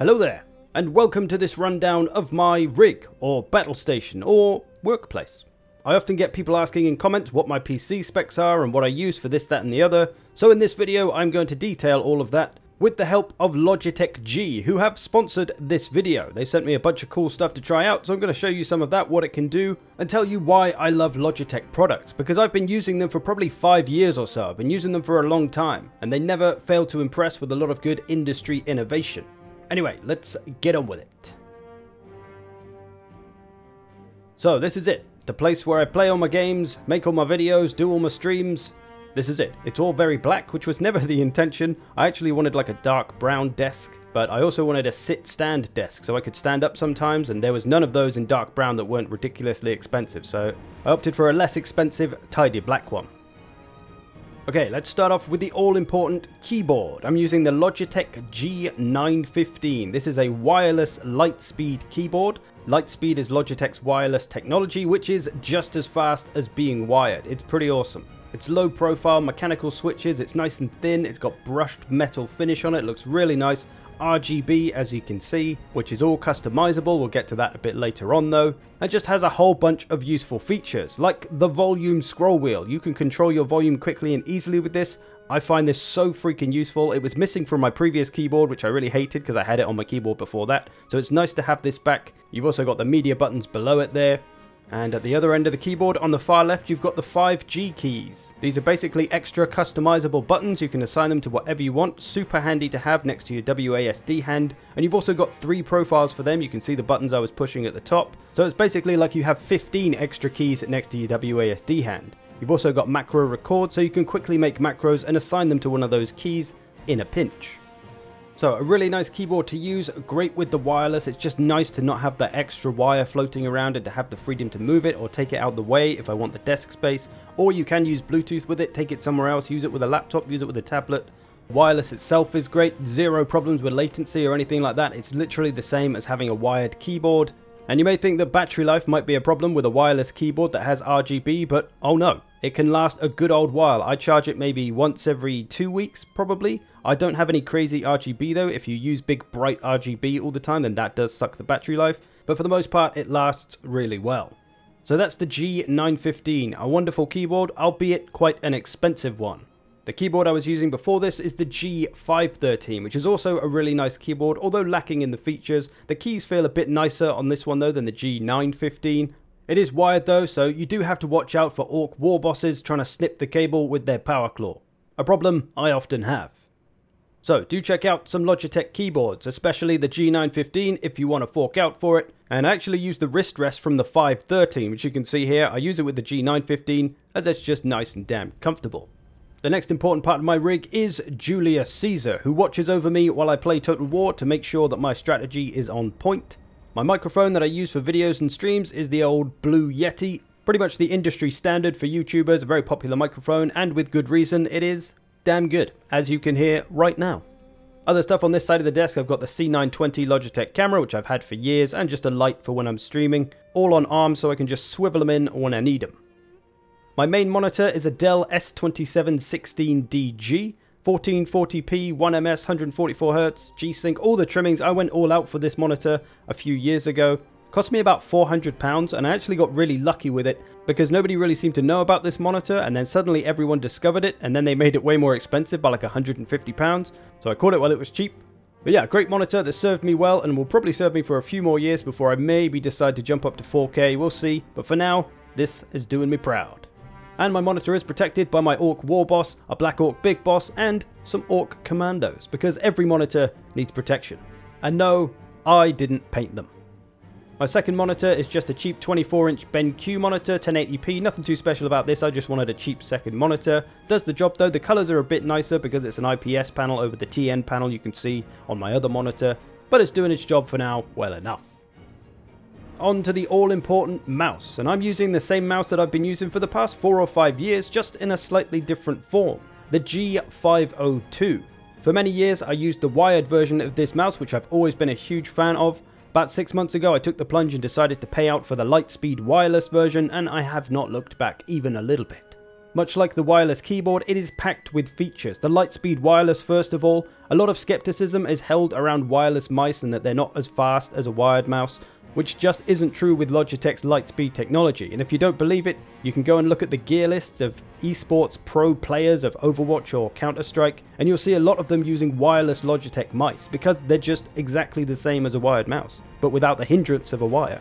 Hello there, and welcome to this rundown of my rig, or battle station, or workplace. I often get people asking in comments what my PC specs are and what I use for this, that and the other, so in this video I'm going to detail all of that with the help of Logitech G, who have sponsored this video. They sent me a bunch of cool stuff to try out, so I'm going to show you some of that, what it can do, and tell you why I love Logitech products, because I've been using them for probably five years or so. I've been using them for a long time, and they never fail to impress with a lot of good industry innovation. Anyway, let's get on with it. So this is it, the place where I play all my games, make all my videos, do all my streams, this is it. It's all very black, which was never the intention. I actually wanted like a dark brown desk, but I also wanted a sit-stand desk, so I could stand up sometimes, and there was none of those in dark brown that weren't ridiculously expensive, so I opted for a less expensive, tidy black one. Okay, let's start off with the all-important keyboard. I'm using the Logitech G915. This is a wireless Lightspeed keyboard. Lightspeed is Logitech's wireless technology, which is just as fast as being wired. It's pretty awesome. It's low profile mechanical switches, it's nice and thin, it's got brushed metal finish on it, it looks really nice. RGB as you can see, which is all customizable, we'll get to that a bit later on though. It just has a whole bunch of useful features, like the volume scroll wheel. You can control your volume quickly and easily with this. I find this so freaking useful. It was missing from my previous keyboard, which I really hated because I had it on my keyboard before that. So it's nice to have this back. You've also got the media buttons below it there. And at the other end of the keyboard on the far left you've got the 5G keys. These are basically extra customizable buttons, you can assign them to whatever you want, super handy to have next to your WASD hand, and you've also got three profiles for them, you can see the buttons I was pushing at the top, so it's basically like you have 15 extra keys next to your WASD hand. You've also got macro record so you can quickly make macros and assign them to one of those keys in a pinch. So a really nice keyboard to use, great with the wireless, it's just nice to not have that extra wire floating around and to have the freedom to move it or take it out the way if I want the desk space, or you can use Bluetooth with it, take it somewhere else, use it with a laptop, use it with a tablet. Wireless itself is great, zero problems with latency or anything like that, it's literally the same as having a wired keyboard. And you may think that battery life might be a problem with a wireless keyboard that has RGB, but oh no, it can last a good old while. I charge it maybe once every two weeks, probably. I don't have any crazy RGB though. If you use big bright RGB all the time, then that does suck the battery life. But for the most part, it lasts really well. So that's the G915, a wonderful keyboard, albeit quite an expensive one. The keyboard I was using before this is the G513, which is also a really nice keyboard, although lacking in the features. The keys feel a bit nicer on this one though than the G915. It is wired though, so you do have to watch out for orc war bosses trying to snip the cable with their power claw. A problem I often have. So do check out some Logitech keyboards, especially the G915 if you want to fork out for it, and I actually use the wrist rest from the 513, which you can see here. I use it with the G915 as it's just nice and damn comfortable. The next important part of my rig is Julius Caesar, who watches over me while I play Total War to make sure that my strategy is on point. My microphone that I use for videos and streams is the old Blue Yeti, pretty much the industry standard for YouTubers, a very popular microphone, and with good reason, it is damn good, as you can hear right now. Other stuff on this side of the desk, I've got the C920 Logitech camera, which I've had for years, and just a light for when I'm streaming, all on arms so I can just swivel them in when I need them. My main monitor is a Dell S2716DG, 1440p, 1ms, 144Hz, G-Sync, all the trimmings. I went all out for this monitor a few years ago. Cost me about £400 and I actually got really lucky with it because nobody really seemed to know about this monitor and then suddenly everyone discovered it and then they made it way more expensive by like £150. So I caught it while it was cheap. But yeah, great monitor that served me well and will probably serve me for a few more years before I maybe decide to jump up to 4K. We'll see. But for now, this is doing me proud and my monitor is protected by my Orc War Boss, a Black Orc Big Boss, and some Orc Commandos, because every monitor needs protection. And no, I didn't paint them. My second monitor is just a cheap 24-inch BenQ monitor, 1080p, nothing too special about this, I just wanted a cheap second monitor. Does the job though, the colours are a bit nicer because it's an IPS panel over the TN panel you can see on my other monitor, but it's doing its job for now well enough on to the all-important mouse, and I'm using the same mouse that I've been using for the past 4 or 5 years, just in a slightly different form, the G502. For many years I used the wired version of this mouse, which I've always been a huge fan of. About 6 months ago I took the plunge and decided to pay out for the Lightspeed wireless version, and I have not looked back even a little bit. Much like the wireless keyboard, it is packed with features. The Lightspeed wireless, first of all, a lot of skepticism is held around wireless mice and that they're not as fast as a wired mouse, which just isn't true with Logitech's Lightspeed technology. And if you don't believe it, you can go and look at the gear lists of esports pro players of Overwatch or Counter-Strike, and you'll see a lot of them using wireless Logitech mice, because they're just exactly the same as a wired mouse, but without the hindrance of a wire.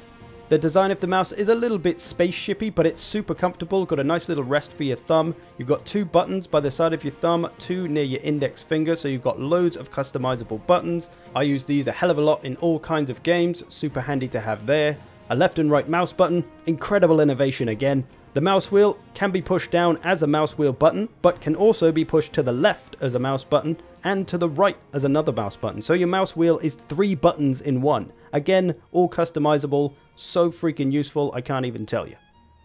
The design of the mouse is a little bit spaceshipy, but it's super comfortable. Got a nice little rest for your thumb. You've got two buttons by the side of your thumb, two near your index finger, so you've got loads of customizable buttons. I use these a hell of a lot in all kinds of games, super handy to have there. A left and right mouse button, incredible innovation again. The mouse wheel can be pushed down as a mouse wheel button, but can also be pushed to the left as a mouse button and to the right as another mouse button. So your mouse wheel is three buttons in one. Again, all customizable, so freaking useful, I can't even tell you.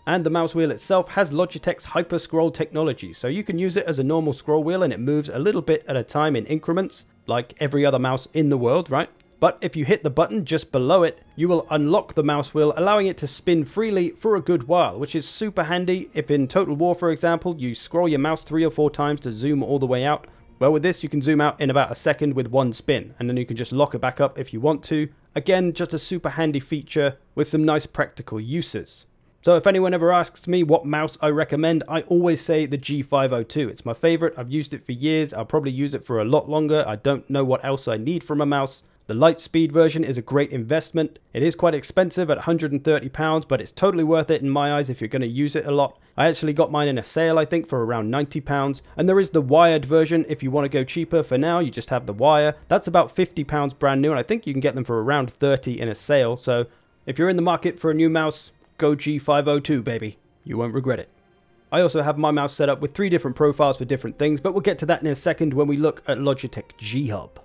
And the mouse wheel itself has Logitech's Hyper Scroll technology, so you can use it as a normal scroll wheel and it moves a little bit at a time in increments, like every other mouse in the world, right? But if you hit the button just below it, you will unlock the mouse wheel, allowing it to spin freely for a good while, which is super handy if in Total War, for example, you scroll your mouse three or four times to zoom all the way out. Well, with this, you can zoom out in about a second with one spin, and then you can just lock it back up if you want to, Again, just a super handy feature with some nice practical uses. So if anyone ever asks me what mouse I recommend, I always say the G502. It's my favorite. I've used it for years. I'll probably use it for a lot longer. I don't know what else I need from a mouse. The Lightspeed version is a great investment. It is quite expensive at £130, but it's totally worth it in my eyes if you're going to use it a lot. I actually got mine in a sale, I think, for around £90. And there is the wired version if you want to go cheaper. For now, you just have the wire. That's about £50 brand new, and I think you can get them for around 30 in a sale. So if you're in the market for a new mouse, go G502, baby. You won't regret it. I also have my mouse set up with three different profiles for different things, but we'll get to that in a second when we look at Logitech G Hub.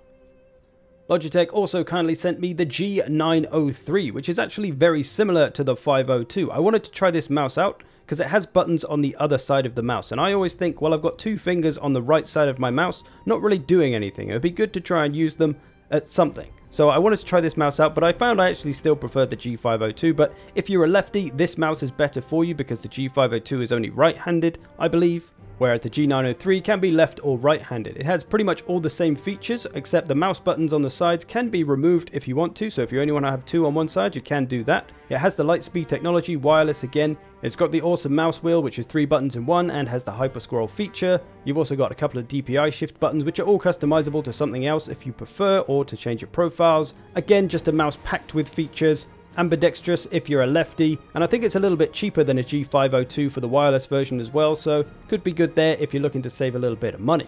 Logitech also kindly sent me the G903, which is actually very similar to the 502. I wanted to try this mouse out because it has buttons on the other side of the mouse. And I always think, well, I've got two fingers on the right side of my mouse, not really doing anything. It would be good to try and use them at something. So I wanted to try this mouse out, but I found I actually still prefer the G502. But if you're a lefty, this mouse is better for you because the G502 is only right-handed, I believe whereas the G903 can be left or right-handed. It has pretty much all the same features, except the mouse buttons on the sides can be removed if you want to, so if you only want to have two on one side, you can do that. It has the Lightspeed technology, wireless again. It's got the awesome mouse wheel, which is three buttons in one, and has the Hyper Scroll feature. You've also got a couple of DPI shift buttons, which are all customizable to something else if you prefer, or to change your profiles. Again, just a mouse packed with features ambidextrous if you're a lefty, and I think it's a little bit cheaper than a G502 for the wireless version as well, so could be good there if you're looking to save a little bit of money.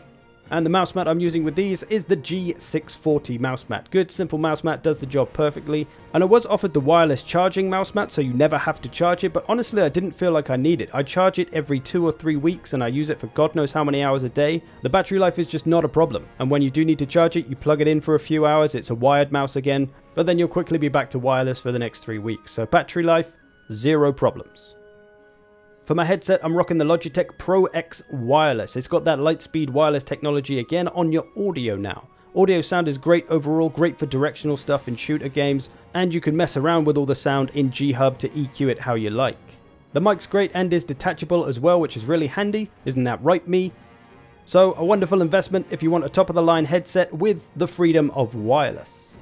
And the mouse mat I'm using with these is the G640 mouse mat. Good, simple mouse mat, does the job perfectly. And I was offered the wireless charging mouse mat, so you never have to charge it, but honestly I didn't feel like I need it. I charge it every two or three weeks and I use it for God knows how many hours a day. The battery life is just not a problem. And when you do need to charge it, you plug it in for a few hours, it's a wired mouse again, but then you'll quickly be back to wireless for the next three weeks. So battery life, zero problems. For my headset, I'm rocking the Logitech Pro X Wireless. It's got that Lightspeed wireless technology again on your audio now. Audio sound is great overall, great for directional stuff in shooter games, and you can mess around with all the sound in G-Hub to EQ it how you like. The mic's great and is detachable as well, which is really handy, isn't that right me? So a wonderful investment if you want a top of the line headset with the freedom of wireless.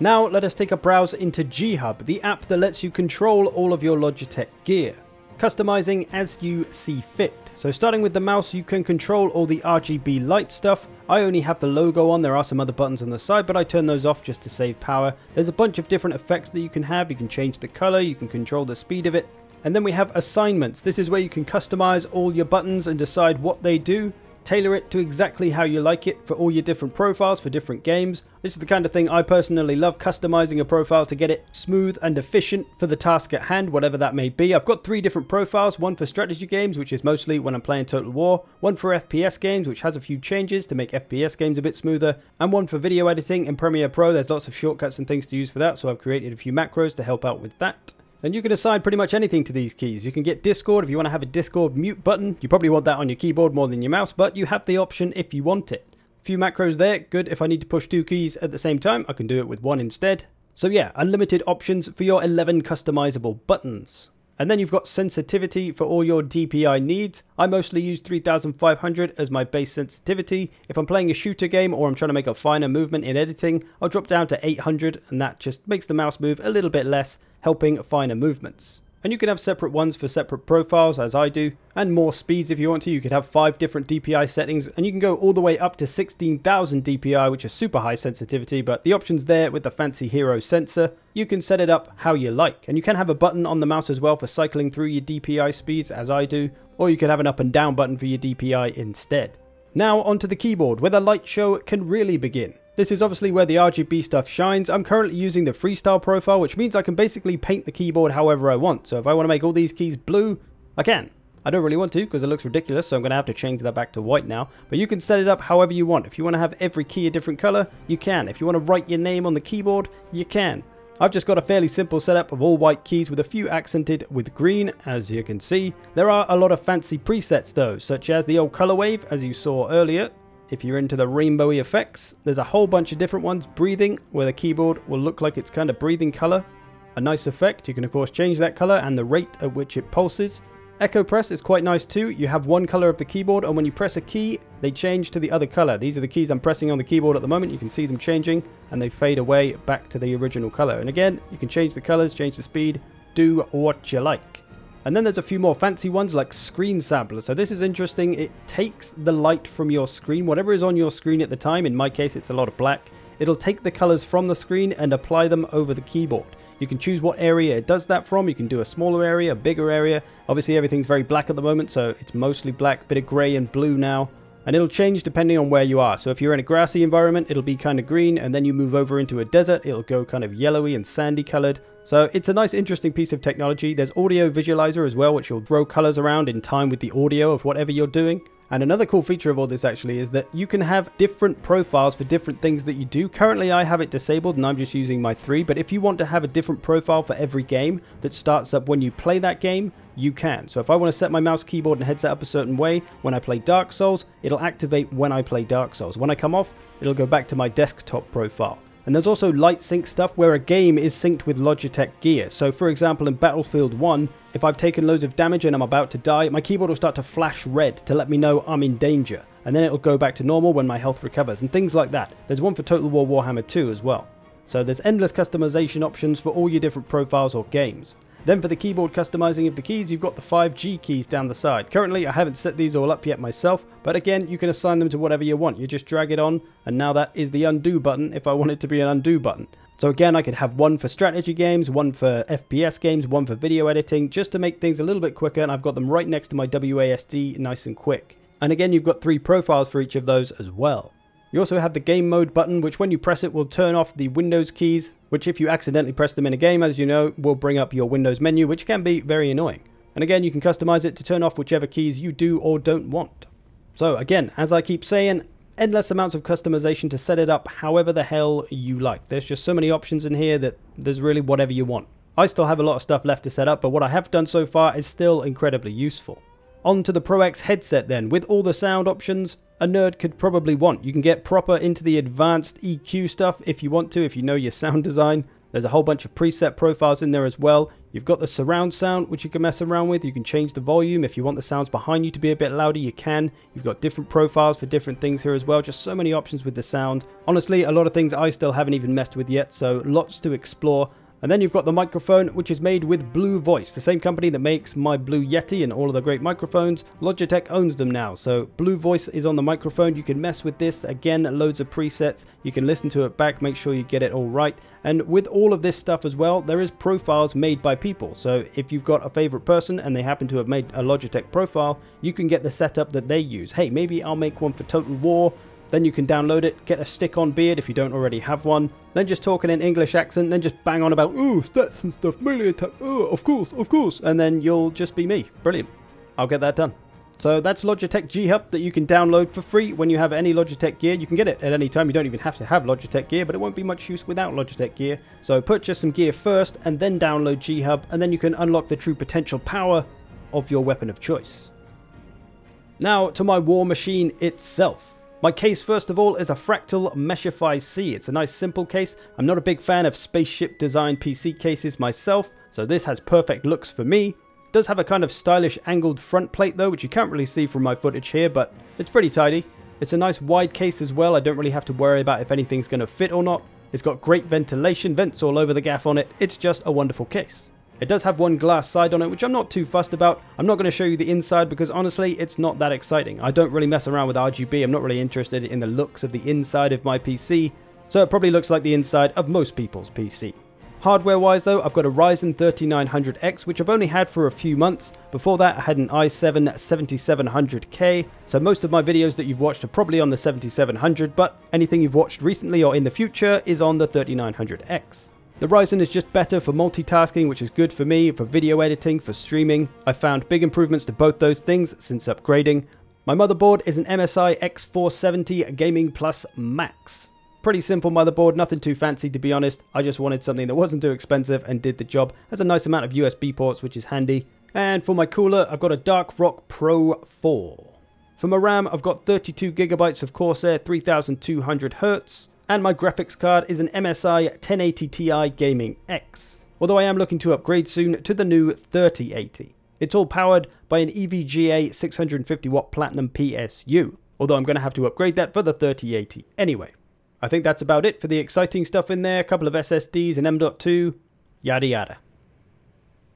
Now let us take a browse into G-Hub, the app that lets you control all of your Logitech gear customizing as you see fit. So starting with the mouse, you can control all the RGB light stuff. I only have the logo on, there are some other buttons on the side, but I turn those off just to save power. There's a bunch of different effects that you can have. You can change the color, you can control the speed of it. And then we have assignments. This is where you can customize all your buttons and decide what they do tailor it to exactly how you like it for all your different profiles for different games. This is the kind of thing I personally love, customizing a profile to get it smooth and efficient for the task at hand, whatever that may be. I've got three different profiles, one for strategy games, which is mostly when I'm playing Total War, one for FPS games, which has a few changes to make FPS games a bit smoother, and one for video editing in Premiere Pro. There's lots of shortcuts and things to use for that, so I've created a few macros to help out with that. And you can assign pretty much anything to these keys. You can get Discord if you want to have a Discord mute button. You probably want that on your keyboard more than your mouse, but you have the option if you want it. A few macros there, good if I need to push two keys at the same time, I can do it with one instead. So yeah, unlimited options for your 11 customizable buttons. And then you've got sensitivity for all your DPI needs. I mostly use 3500 as my base sensitivity. If I'm playing a shooter game or I'm trying to make a finer movement in editing, I'll drop down to 800 and that just makes the mouse move a little bit less, helping finer movements. And you can have separate ones for separate profiles, as I do, and more speeds if you want to. You could have 5 different DPI settings, and you can go all the way up to 16,000 DPI, which is super high sensitivity, but the option's there with the fancy Hero sensor. You can set it up how you like, and you can have a button on the mouse as well for cycling through your DPI speeds, as I do, or you could have an up and down button for your DPI instead. Now onto the keyboard, where the light show can really begin. This is obviously where the RGB stuff shines. I'm currently using the freestyle profile, which means I can basically paint the keyboard however I want. So if I want to make all these keys blue, I can. I don't really want to because it looks ridiculous, so I'm going to have to change that back to white now. But you can set it up however you want. If you want to have every key a different color, you can. If you want to write your name on the keyboard, you can. I've just got a fairly simple setup of all white keys with a few accented with green, as you can see. There are a lot of fancy presets though, such as the old color wave, as you saw earlier, if you're into the rainbowy effects, there's a whole bunch of different ones. Breathing, where the keyboard will look like it's kind of breathing color. A nice effect, you can of course change that color and the rate at which it pulses. Echo press is quite nice too. You have one color of the keyboard and when you press a key, they change to the other color. These are the keys I'm pressing on the keyboard at the moment. You can see them changing and they fade away back to the original color. And again, you can change the colors, change the speed, do what you like. And then there's a few more fancy ones like Screen Sampler. So this is interesting. It takes the light from your screen, whatever is on your screen at the time. In my case, it's a lot of black. It'll take the colors from the screen and apply them over the keyboard. You can choose what area it does that from. You can do a smaller area, a bigger area. Obviously, everything's very black at the moment, so it's mostly black, bit of gray and blue now. And it'll change depending on where you are. So if you're in a grassy environment, it'll be kind of green, and then you move over into a desert, it'll go kind of yellowy and sandy colored. So it's a nice interesting piece of technology. There's audio visualizer as well, which will throw colors around in time with the audio of whatever you're doing. And another cool feature of all this actually is that you can have different profiles for different things that you do. Currently I have it disabled and I'm just using my 3, but if you want to have a different profile for every game that starts up when you play that game, you can. So if I want to set my mouse keyboard and headset up a certain way when I play Dark Souls, it'll activate when I play Dark Souls. When I come off, it'll go back to my desktop profile. And there's also light sync stuff where a game is synced with Logitech gear. So for example in Battlefield 1, if I've taken loads of damage and I'm about to die, my keyboard will start to flash red to let me know I'm in danger. And then it'll go back to normal when my health recovers and things like that. There's one for Total War Warhammer 2 as well. So there's endless customization options for all your different profiles or games. Then for the keyboard customizing of the keys, you've got the 5G keys down the side. Currently, I haven't set these all up yet myself, but again, you can assign them to whatever you want. You just drag it on, and now that is the undo button if I want it to be an undo button. So again, I could have one for strategy games, one for FPS games, one for video editing, just to make things a little bit quicker, and I've got them right next to my WASD nice and quick. And again, you've got three profiles for each of those as well. You also have the game mode button, which when you press it will turn off the Windows keys, which if you accidentally press them in a game, as you know, will bring up your Windows menu, which can be very annoying. And again, you can customize it to turn off whichever keys you do or don't want. So again, as I keep saying, endless amounts of customization to set it up however the hell you like. There's just so many options in here that there's really whatever you want. I still have a lot of stuff left to set up, but what I have done so far is still incredibly useful. On to the Pro X headset then, with all the sound options, a nerd could probably want. You can get proper into the advanced EQ stuff if you want to, if you know your sound design. There's a whole bunch of preset profiles in there as well. You've got the surround sound, which you can mess around with. You can change the volume. If you want the sounds behind you to be a bit louder, you can. You've got different profiles for different things here as well. Just so many options with the sound. Honestly, a lot of things I still haven't even messed with yet, so lots to explore. And then you've got the microphone, which is made with Blue Voice, the same company that makes my Blue Yeti and all of the great microphones. Logitech owns them now, so Blue Voice is on the microphone. You can mess with this. Again, loads of presets. You can listen to it back, make sure you get it all right. And with all of this stuff as well, there is profiles made by people. So if you've got a favorite person and they happen to have made a Logitech profile, you can get the setup that they use. Hey, maybe I'll make one for Total War then you can download it, get a stick-on beard if you don't already have one. Then just talk in an English accent, then just bang on about, ooh, stats and stuff, melee attack, oh, of course, of course. And then you'll just be me. Brilliant. I'll get that done. So that's Logitech G Hub that you can download for free when you have any Logitech gear. You can get it at any time. You don't even have to have Logitech gear, but it won't be much use without Logitech gear. So purchase some gear first and then download G Hub and then you can unlock the true potential power of your weapon of choice. Now to my war machine itself. My case first of all is a Fractal Meshify C. It's a nice simple case. I'm not a big fan of spaceship design PC cases myself, so this has perfect looks for me. Does have a kind of stylish angled front plate though, which you can't really see from my footage here, but it's pretty tidy. It's a nice wide case as well, I don't really have to worry about if anything's going to fit or not. It's got great ventilation, vents all over the gaff on it, it's just a wonderful case. It does have one glass side on it, which I'm not too fussed about. I'm not going to show you the inside because honestly, it's not that exciting. I don't really mess around with RGB, I'm not really interested in the looks of the inside of my PC, so it probably looks like the inside of most people's PC. Hardware wise though, I've got a Ryzen 3900X which I've only had for a few months. Before that I had an i7 7700K, so most of my videos that you've watched are probably on the 7700, but anything you've watched recently or in the future is on the 3900X. The Ryzen is just better for multitasking, which is good for me, for video editing, for streaming. I found big improvements to both those things since upgrading. My motherboard is an MSI X470 Gaming Plus Max. Pretty simple motherboard, nothing too fancy to be honest. I just wanted something that wasn't too expensive and did the job. Has a nice amount of USB ports, which is handy. And for my cooler, I've got a Dark Rock Pro 4. For my RAM, I've got 32 gigabytes of Corsair 3200 Hz, and my graphics card is an MSI 1080 Ti Gaming X. Although I am looking to upgrade soon to the new 3080. It's all powered by an EVGA 650 watt Platinum PSU, although I'm going to have to upgrade that for the 3080 anyway. I think that's about it for the exciting stuff in there. A couple of SSDs and M.2, yada yada.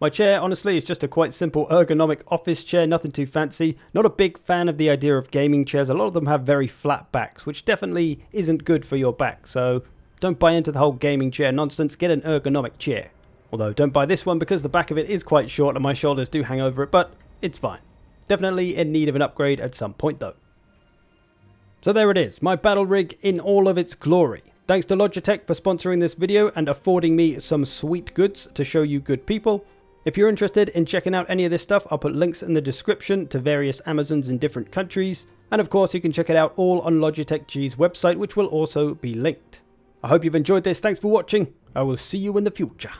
My chair, honestly, is just a quite simple ergonomic office chair, nothing too fancy. Not a big fan of the idea of gaming chairs. A lot of them have very flat backs, which definitely isn't good for your back. So don't buy into the whole gaming chair nonsense. Get an ergonomic chair. Although don't buy this one because the back of it is quite short and my shoulders do hang over it, but it's fine. Definitely in need of an upgrade at some point though. So there it is, my battle rig in all of its glory. Thanks to Logitech for sponsoring this video and affording me some sweet goods to show you good people. If you're interested in checking out any of this stuff, I'll put links in the description to various Amazons in different countries. And of course, you can check it out all on Logitech G's website, which will also be linked. I hope you've enjoyed this. Thanks for watching. I will see you in the future.